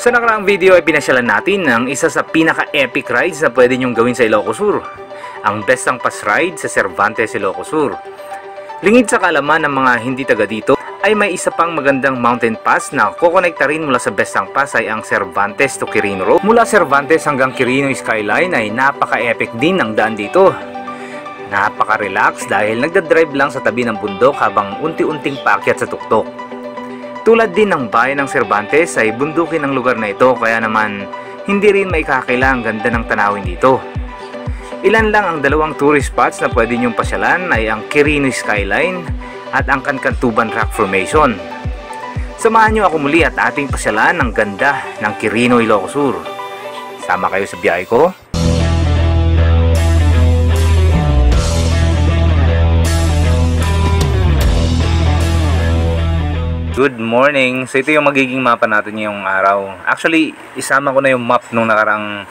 Sa nakaraang video ay pinasyalan natin ang isa sa pinaka-epic rides na pwede nyong gawin sa Ilocos Sur. Ang Bestang Pass Ride sa Cervantes, Ilocos Sur. Lingid sa kalaman ng mga hindi taga dito ay may isa pang magandang mountain pass na kukonekta rin mula sa Bestang Pass ay ang Cervantes to Quirino Road. Mula Cervantes hanggang Quirino Skyline ay napaka-epic din ang daan dito. Napaka-relax dahil nagdadrive lang sa tabi ng bundok habang unti-unting paakyat sa tuktok. Tulad din ng bayan ng Cervantes ay bundukin ang lugar na ito kaya naman hindi rin may kakila ang ganda ng tanawin dito. Ilan lang ang dalawang tourist spots na pwede niyong pasyalan ay ang Quirino Skyline at ang Kankantuban Rock Formation. Samahan niyo ako muli at ating pasyalan ang ganda ng Quirino Ilocos Sur. Sama kayo sa biyahe ko. Good morning. So ito yung magiging mapa natin ngayong araw. Actually, isama ko na yung map nung nakarang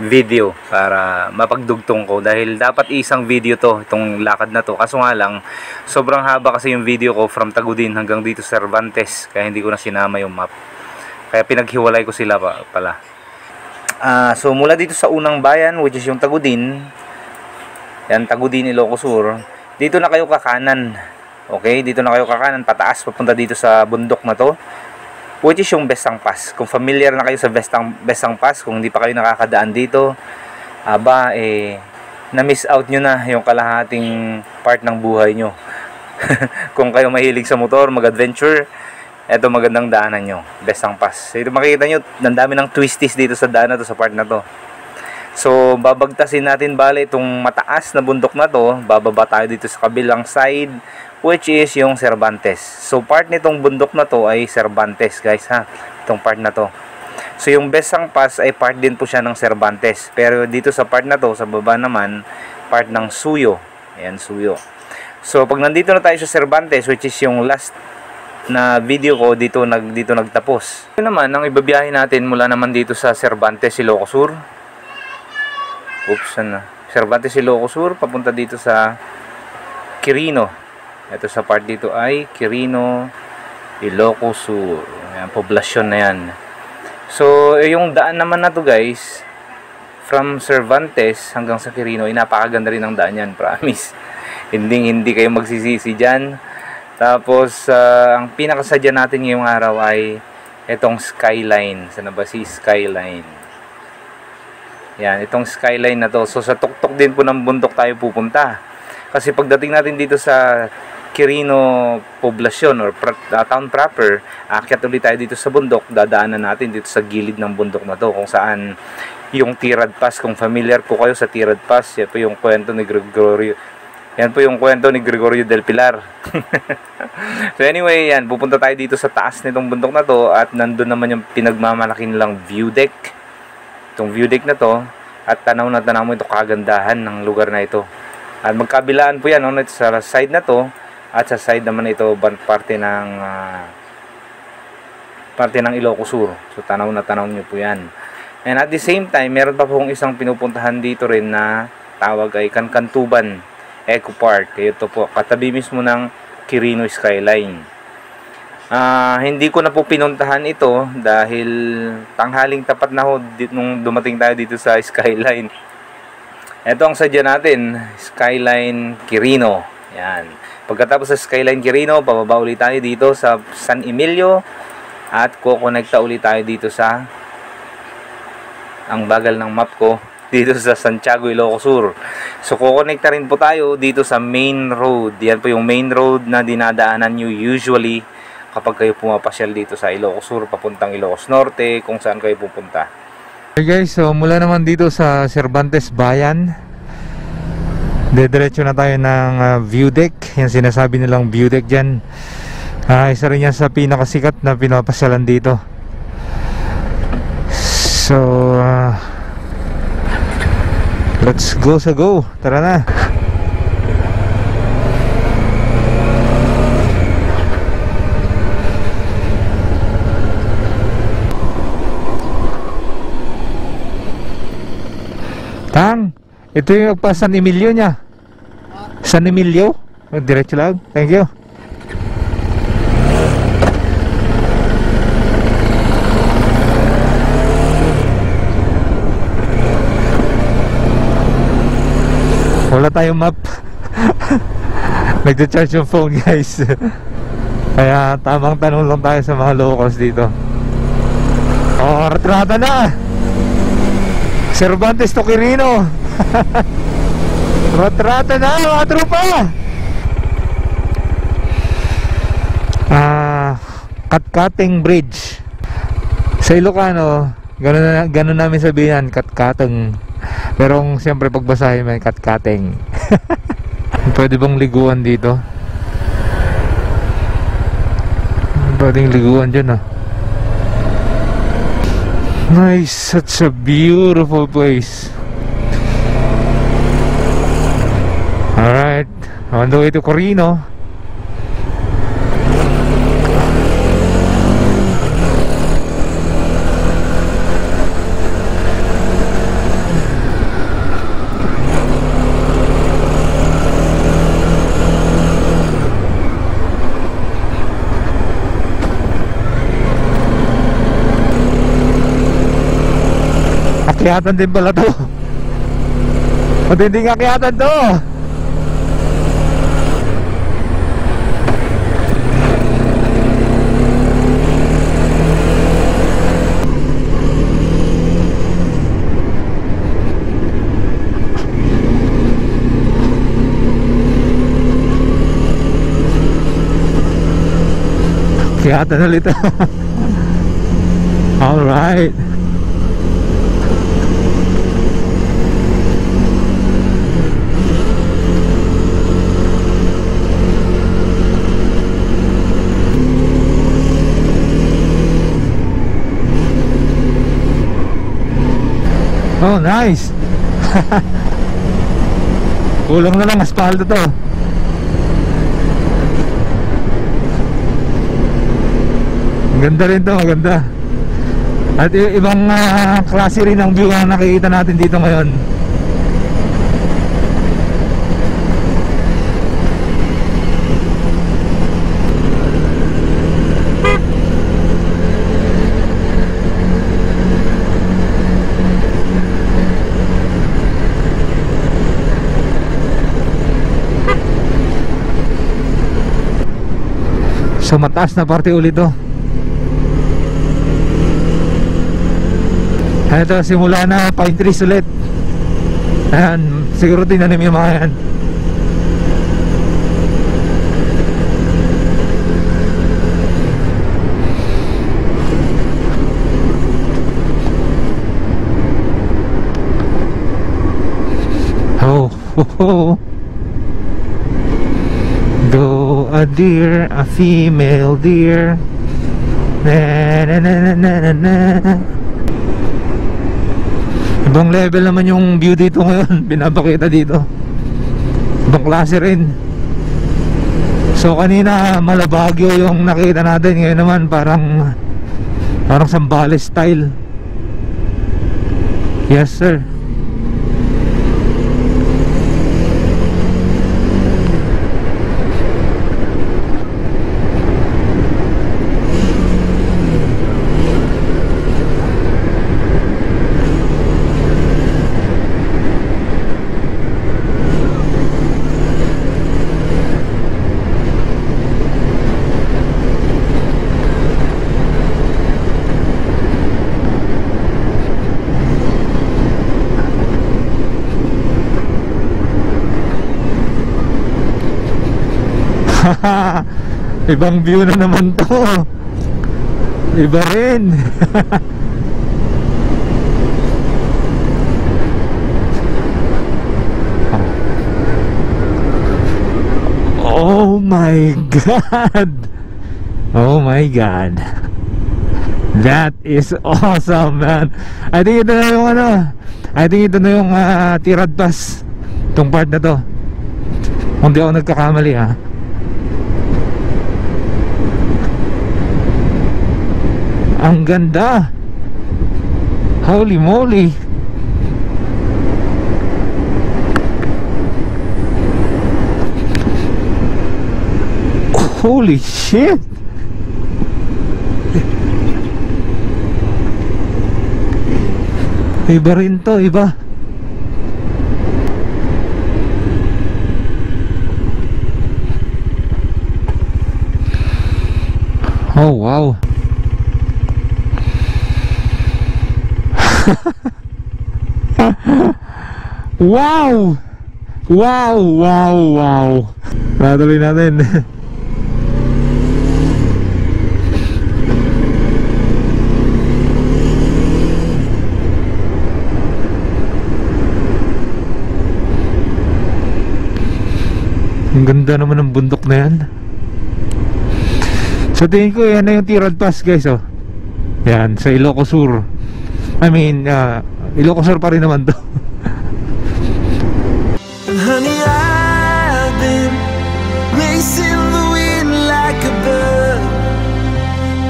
video para mapagdugtong ko. Dahil dapat isang video to itong lakad na to. Kaso nga lang sobrang haba kasi yung video ko from Tagudin hanggang dito Cervantes. Kaya hindi ko na sinama yung map. Kaya pinaghiwalay ko sila pa, pala. Uh, so mula dito sa unang bayan which is yung Tagudin. Yan Tagudin Ilocos Sur. Dito na kayo kakanan Okay, dito na kayo kakanan pataas papunta dito sa bundok na to. Which is yung Bestang Pass. Kung familiar na kayo sa Bestang Bestang Pass, kung hindi pa kayo nakakadaan dito, aba eh na-miss out nyo na yung kalahating part ng buhay nyo. kung kayo mahilig sa motor, mag-adventure, eto magandang daanan nyo. Bestang Pass. Ito makikita nyo, nandami ng twisties dito sa daan na to, sa part na to. So, babagtasin natin bale itong mataas na bundok na to. Bababa tayo dito sa kabilang side which is yung Cervantes. So part nitong bundok na to ay Cervantes guys ha. Itong part na to. So yung Besang Pass ay part din po siya ng Cervantes. Pero dito sa part na to, sa baba naman, part ng Suyo. Ayan, Suyo. So pag nandito na tayo sa Cervantes, which is yung last na video ko dito nag dito nagtapos. Ito naman ang ibabiyahe natin mula naman dito sa Cervantes Ilocos Sur. Oops, ano? Cervantes Ilocos Sur papunta dito sa Quirino. Ito sa part dito ay Quirino, Ilocos Sur. Ayan, poblasyon na yan. So, eh, yung daan naman na to guys, from Cervantes hanggang sa Quirino, ay napakaganda rin ang daan yan, promise. hindi hindi kayo magsisisi dyan. Tapos, uh, ang pinakasadya natin ngayong araw ay itong skyline. Sana ba si skyline? Yan, itong skyline na to. So, sa tuktok din po ng bundok tayo pupunta. Kasi pagdating natin dito sa Quirino poblasyon or uh, town proper, aakyat ulit tayo dito sa bundok, dadaanan natin dito sa gilid ng bundok na to kung saan yung Tirad Pass, kung familiar po kayo sa Tirad Pass, yan po yung kwento ni Gregorio yan po yung kwento ni Gregorio del Pilar. so anyway, yan, pupunta tayo dito sa taas nitong bundok na to at nandun naman yung pinagmamalaki nilang view deck. Itong view deck na to at tanaw na tanaw mo ito kagandahan ng lugar na ito. At magkabilaan po yan, no, sa side na to, at sa side naman ito parte ng uh, parte ng Ilocos. So tanaw na tanaw niyo po 'yan. And at the same time, meron pa pong isang pinupuntahan dito rin na tawag ay Kankantuban Eco Park. Ito po, katabi mismo ng Quirino Skyline. Uh, hindi ko na po pinuntahan ito dahil tanghaling tapat na ho nung dumating tayo dito sa Skyline. Ito ang sadya natin, Skyline Quirino. Yan. Pagkatapos sa Skyline Quirino, pababa ulit tayo dito sa San Emilio at kukonekta ulit tayo dito sa ang bagal ng map ko dito sa Santiago Ilocos Sur. So kukonekta rin po tayo dito sa main road. Yan po yung main road na dinadaanan nyo usually kapag kayo pumapasyal dito sa Ilocos Sur papuntang Ilocos Norte kung saan kayo pupunta. Hey guys, so mula naman dito sa Cervantes Bayan Dediretso na tayo ng uh, view deck. Yung sinasabi nilang view deck dyan. Uh, isa rin yan sa pinakasikat na pinapasyalan dito. So, uh, let's go sa go. Tara na. Tang, ito yung pa San Emilio niya. San Emilio? Oh, diretso lang. Thank you. Wala tayong map. Nagcha-charge yung phone, guys. Kaya tamang tanong lang tayo sa mga locals dito. Oh, retrada na! Cervantes to Quirino. retrata na mga tropa! Ah, Katkating Bridge. Sa Ilocano, ganun, na, ganun namin sabihin yan, Katkateng. Pero kung siyempre pagbasahin may Katkating. Pwede bang liguan dito? Pwedeng liguan dyan ah. Nice, such a beautiful place. Alright, on the way to Corino. Akyatan din pala to. Matinding akyatan to. Akyatan ulit. Alright. Nice. Kulang na lang asfalto to. Ganda rin to, maganda. At ibang ah, klase rin ang view ang nakikita natin dito ngayon. So mataas na parte ulit to. Ito, simula na pine trees ulit. Ayan, siguro tinanim yung mga yan. Oh, oh, oh. Go a deer, a female deer. Na na na na na na na. Ibang level naman yung view dito ngayon, pinapakita dito. Ibang klase rin. So kanina malabagyo yung nakita natin, ngayon naman parang parang Sambales style. Yes sir. Ibang view na naman to. Iba rin. oh my god. Oh my god. That is awesome, man. I think ito na yung ano. I think ito na yung uh, tirad pass. Itong part na to. Kung di ako nagkakamali ha. Ang ganda. Holy moly. Holy shit. Iba rin to, iba. Oh wow. wow! Wow, wow, wow. Natuloy natin. Ang ganda naman ng bundok na yan. Sa tingin ko, yan na yung Tirad Pass guys oh. Yan, sa Ilocos Sur. I mean, uh, Ilocos Sur pa rin naman to. Honey, I've been racing the wind like a bird,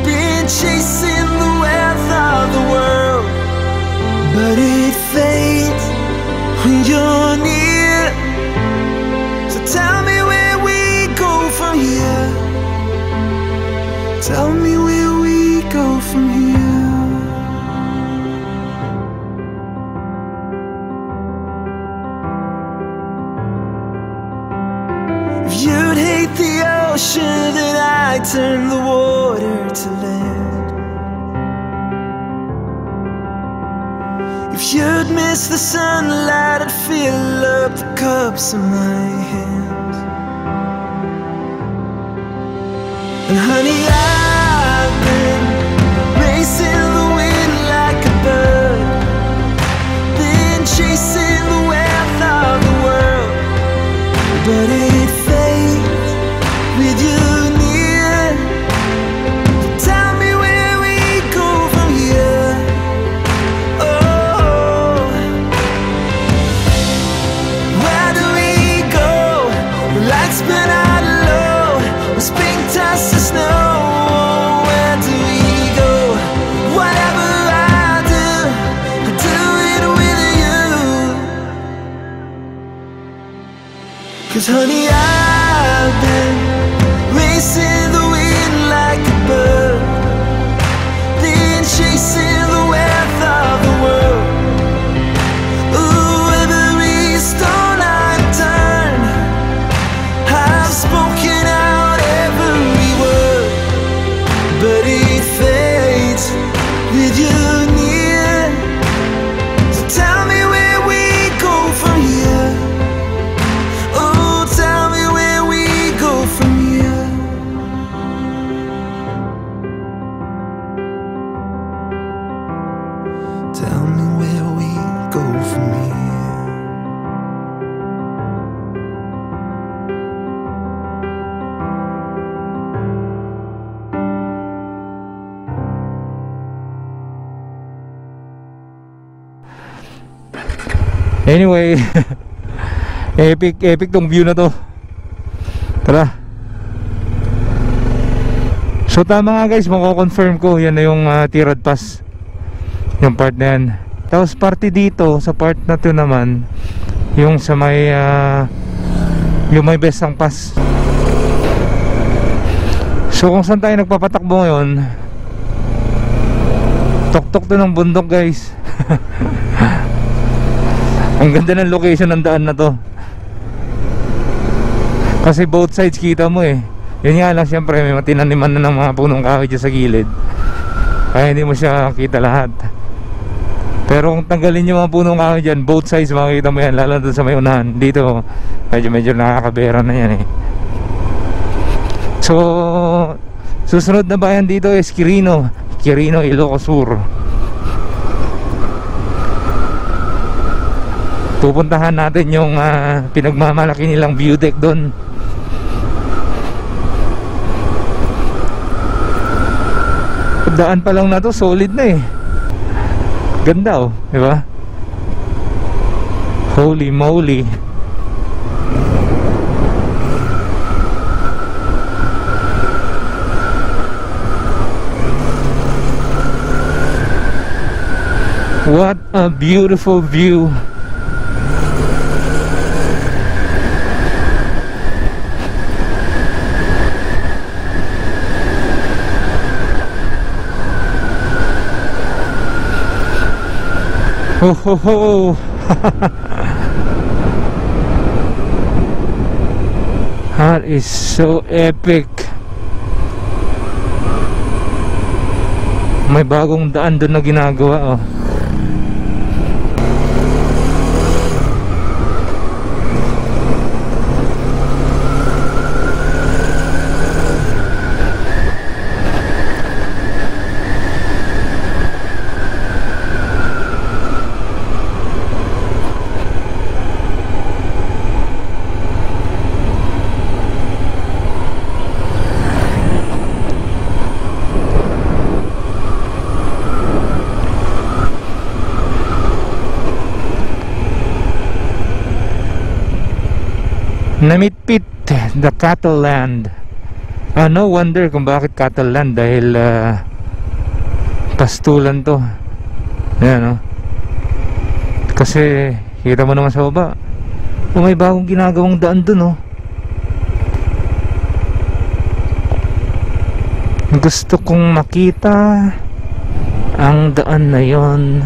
been chasing the wealth of the world, but it fades when you're near. So tell me where we go from here. Tell me turn the water to land. If you'd miss the sunlight, I'd fill up the cups in my hands. And honey, I've been racing the wind like a bird, been chasing the wealth of the world but it Anyway, epic, epic tong view na to. Tara. So tama nga guys, mako-confirm ko yan na yung uh, Tirad Pass. Yung part na yan. Tapos parte dito, sa part na to naman, yung sa may ah, yung may Besang Pass. So kung saan tayo nagpapatakbo ngayon, tok-tok to ng bundok guys. Ang ganda ng location ng daan na to. Kasi both sides kita mo eh. Yun nga lang syempre may matinaniman na ng mga punong kahoy dyan sa gilid. Kaya hindi mo siya kita lahat. Pero kung tanggalin yung mga punong kahoy dyan, both sides makikita mo yan. Lalo doon sa may unahan. Dito, medyo medyo nakakabera na yan eh. So, susunod na bayan dito is Quirino. Quirino, Ilocos pupuntahan natin yung ah, pinagmamalaki nilang view deck doon. Daan pa lang na to solid na eh. Ganda oh di ba? Holy moly. What a beautiful view Ho ho ho! that is so epic! May bagong daan doon na ginagawa oh. The cattle land. Ah, no wonder kung bakit cattle land dahil ah, pastulan to. Ayan oh. Kasi kita mo naman sa baba oh, may bagong ginagawang daan dun oh. Gusto kong makita ang daan na yon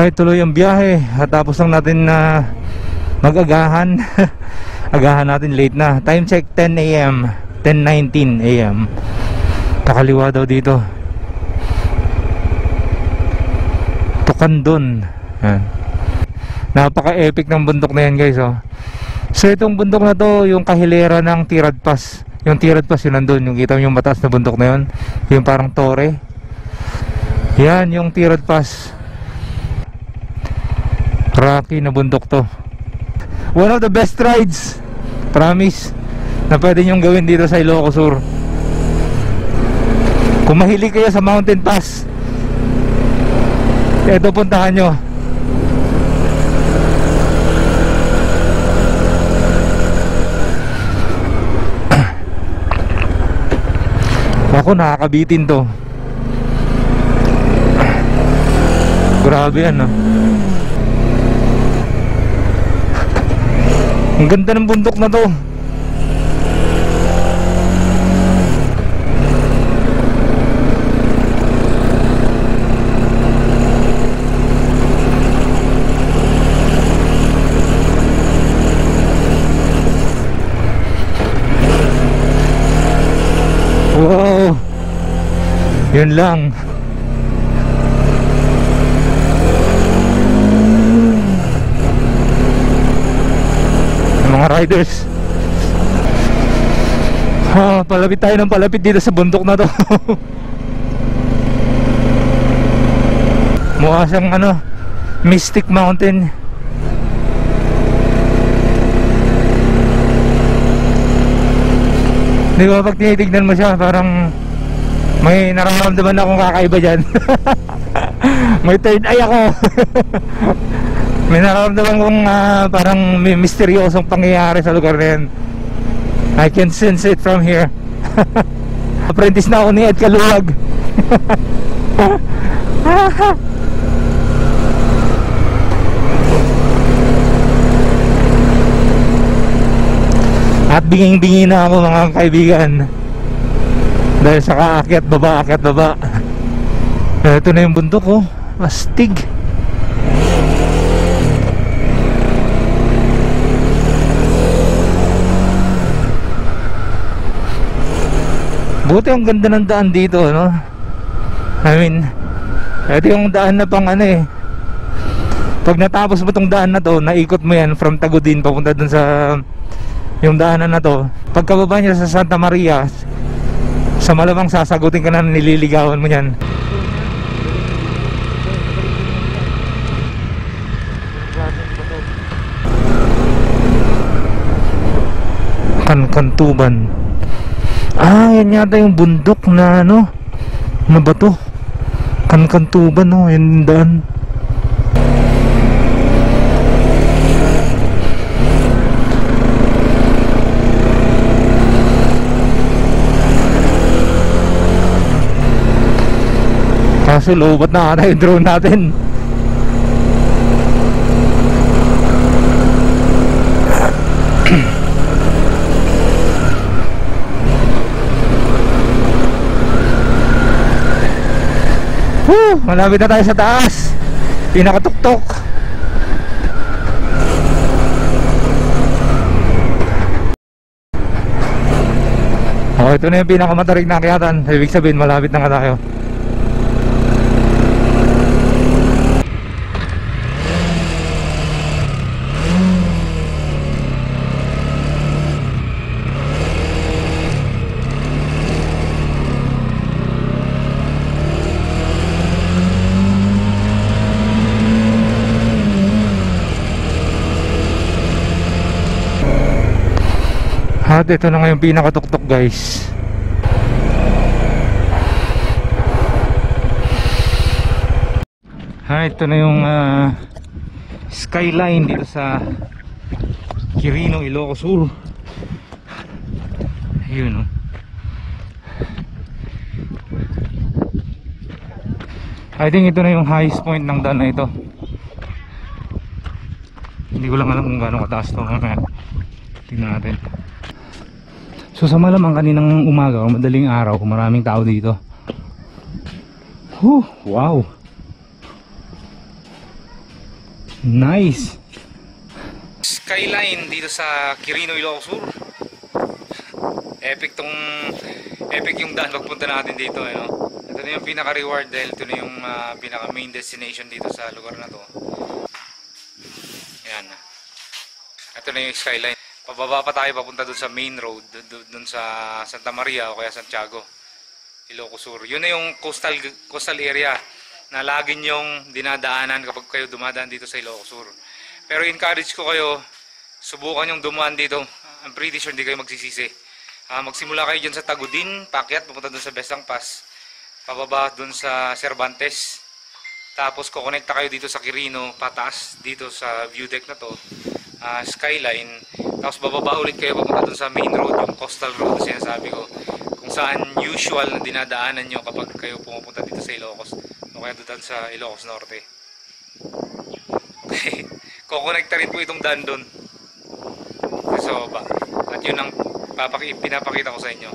Ay, tuloy ang biyahe. At tapos lang natin na mag-agahan. Agahan natin late na. Time check 10 a.m. 10.19 a.m. Pakaliwa daw dito. Tukandon. Yan. Napaka-epic ng bundok na yan guys. Oh. So itong bundok na to, yung kahilera ng Tirad Pass. Yung Tirad Pass yun nandun. Yung kita mo yung mataas na bundok na yun. Yung parang tore. Yan yung Tirad Pass. Rocky na bundok to. One of the best rides Promise Na pwede nyong gawin dito sa Ilocos Sur. Kung mahilig kayo sa mountain pass Ito puntahan nyo. Ako nakakabitin to. Grabe yan Ang ganda ng bundok na to. Wow. Yun lang. mga riders ha, palapit tayo ng palapit dito sa bundok na to. Mukha siyang ano mystic mountain. Di ba pag tinitignan mo siya parang may nararamdaman akong kakaiba dyan. May third eye ako may nararamdaman kong uh, parang may misteryosong pangyayari sa lugar na yan I can sense it from here. Apprentice na ako ni Ed Kaluwag. At binging-bingi na ako mga kaibigan. Dahil sa kaakyat baba akyat baba. Ito na yung bundok oh. Astig Buti ang ganda ng daan dito, no? I mean, ito yung daan na pang ano eh. Pag natapos mo tong daan na to, naikot mo yan from Tagudin papunta dun sa yung daanan na to. Pagkababa niya sa Santa Maria, sa malamang sasagutin ka na nililigawan mo yan. Kankantuban. Ah, yan yata yung bundok na ano, na bato. Kankantuban, no? Yan daan. Kaso lobat na ata yung drone natin. Malapit na tayo sa taas. Pinakatuktok. Oh, ito na yung pinakamatarik na akyatan. Ibig sabihin, malapit na nga tayo. At ito na nga yung pinakatuktok guys. Ha, ito na yung ah, skyline dito sa Quirino, Ilocos Sur. Ayun oh. I think ito na yung highest point ng daan na ito. Hindi ko lang alam kung gaano kataas to. Mamaya. Tingnan natin. So sa malamang kaninang umaga o madaling araw, maraming tao dito. Whew, wow. Nice. Skyline dito sa Quirino, Ilocos Sur. Epic tong epic yung daan pagpunta natin dito, eh, no? Ito na yung pinaka-reward dahil ito na yung ah, pinaka-main destination dito sa lugar na to. Yan. Ito na yung skyline. Pababa pa tayo papunta dun sa main road, dun sa Santa Maria o kaya Santiago, Ilocos Sur. Yun na yung coastal coastal area na lagi nyong dinadaanan kapag kayo dumadaan dito sa Ilocos Sur. Pero encourage ko kayo, subukan yung dumaan dito. I'm pretty sure hindi kayo magsisisi. Ah, magsimula kayo dyan sa Tagudin, pakyat, pupunta dun sa Besang Pass. Pababa dun sa Cervantes. Tapos kukonekta kayo dito sa Quirino, pataas dito sa view deck na to. Ah, skyline. Tapos bababa ulit kayo papunta dun sa main road, yung coastal road na sinasabi ko. Kung saan usual na dinadaanan nyo kapag kayo pumupunta dito sa Ilocos. O kaya doon sa Ilocos Norte. Okay. Kukonekta rin po itong daan doon. Sa baba. At yun ang papaki pinapakita ko sa inyo.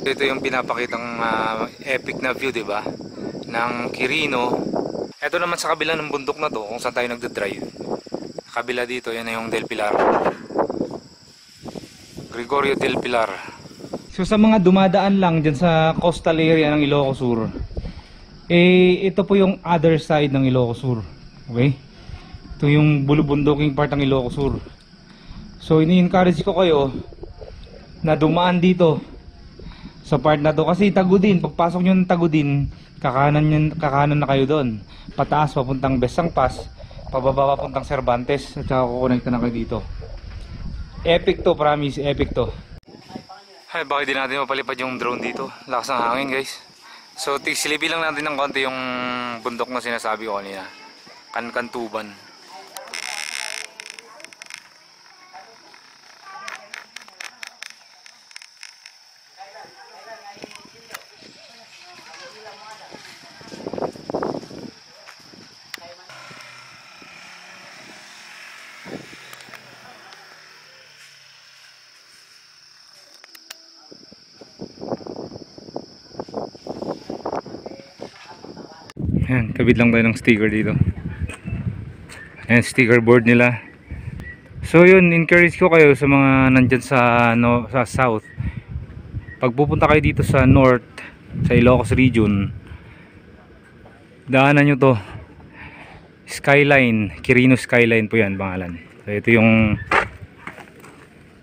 Ito yung pinapakitang ah, epic na view, di ba? Ng Quirino. Ito naman sa kabila ng bundok na to, kung saan tayo nagde-drive. Kabila dito, yan na yung Del Pilar. Gregorio Del Pilar. So sa mga dumadaan lang dyan sa coastal area ng Ilocos Sur, eh ito po yung other side ng Ilocos Sur. Okay? Ito yung bulubunduking part ng Ilocos Sur. So ini-encourage ko kayo na dumaan dito sa part na to kasi Tagudin, pagpasok nyo ng Tagudin, kakanan, nyo, kakanan na kayo doon. Pataas papuntang Besang Pass, pababa papuntang Cervantes at saka kukonekta na kayo dito. Epic to, promise, epic to. Ay, bakit di natin mapalipad yung drone dito? Lakas ng hangin, guys. So, silipin lang natin ng konti yung bundok na sinasabi ko kanina. Kankantuban. Kabit lang tayo ng sticker dito. Ayan, sticker board nila. So yun, encourage ko kayo sa mga nandyan sa, no, sa south. Pag pupunta kayo dito sa north, sa Ilocos region, daanan nyo to. Skyline, Quirino Skyline po yan pangalan. So ito yung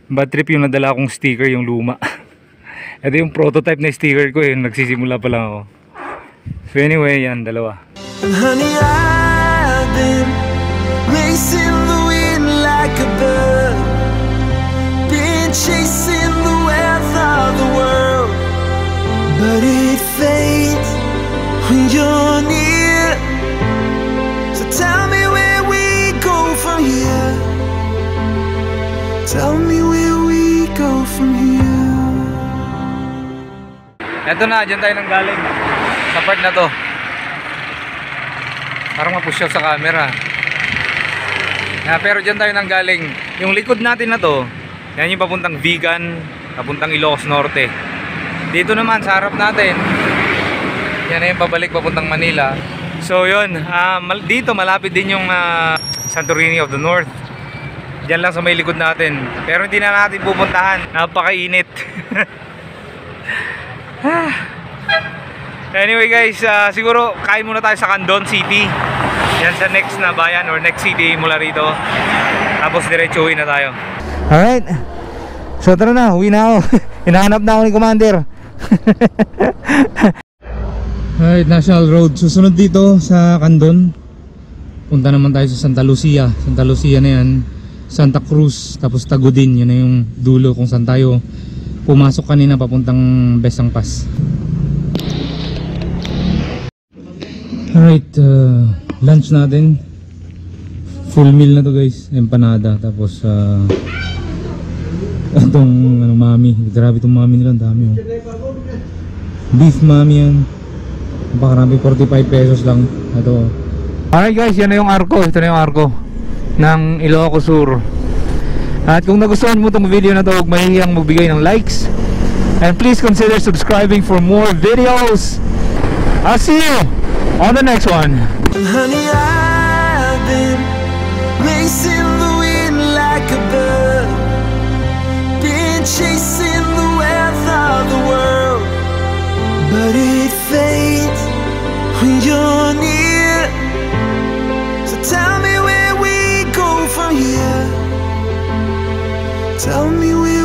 bad trip yung nadala kong sticker, yung luma. ito yung prototype na sticker ko eh, nagsisimula pa lang ako. So anyway, yan, dalawa. Honey, I've been racing the wind like a bird, been chasing the wealth of the world, but it fades when you're near. So tell me where we go from here. Tell me where we go from here. Ito na, dyan tayo nang galing. Sa part na to. Parang mapush sa camera. Ah, pero dyan tayo nang galing. Yung likod natin na to, yan yung papuntang Vegan, papuntang Ilocos Norte. Dito naman sa harap natin, yan na yung pabalik papuntang Manila. So yun, mal- dito malapit din yung ah, Santorini of the North. Diyan lang sa may likod natin. Pero hindi na natin pupuntahan. Napakainit. Ah. Anyway guys, ah, siguro kain muna tayo sa Candon City. Yan sa next na bayan or next city mula rito. Tapos diretso uwi na tayo. Alright. So tara na, uwi na ako. Hinahanap na ako ni Commander. Alright, National Road. Susunod dito sa Candon. Punta naman tayo sa Santa Lucia. Santa Lucia na yan. Santa Cruz. Tapos Tagudin. Yun na yung dulo kung saan tayo pumasok kanina papuntang Besang Pass. Alright, uh, lunch natin. Full meal na to guys. Empanada. Tapos uh, itong ano, mami. Grabe itong mami nila. Dami oh. Beef mami yan. Napakarami, 45 pesos lang. Ito. Alright guys, yan na yung arko. Ito na yung arko ng Ilocos Sur. At kung nagustuhan mo itong video na to, huwag mahihiyang magbigay ng likes. And please consider subscribing for more videos. I'll see you on the next one. Honey, I've been racing the wind like a bird, been chasing the wealth of the world, but it fades when you're near. So tell me where we go from here. Tell me where